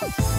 Bye.